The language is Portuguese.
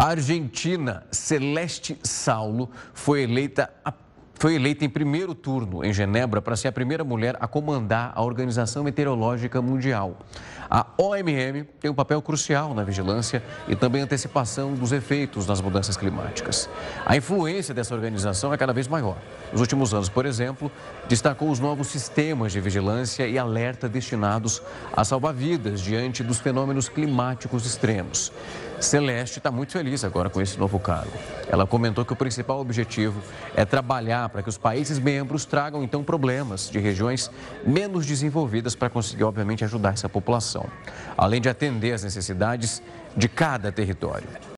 A argentina Celeste Saulo foi eleita a foi eleita em primeiro turno em Genebra para ser a primeira mulher a comandar a Organização Meteorológica Mundial. A OMM tem um papel crucial na vigilância e também antecipação dos efeitos das mudanças climáticas. A influência dessa organização é cada vez maior. Nos últimos anos, por exemplo, destacou os novos sistemas de vigilância e alerta destinados a salvar vidas diante dos fenômenos climáticos extremos. Celeste está muito feliz agora com esse novo cargo. Ela comentou que o principal objetivo é trabalhar para que os países membros tragam então problemas de regiões menos desenvolvidas para conseguir, obviamente, ajudar essa população, além de atender às necessidades de cada território.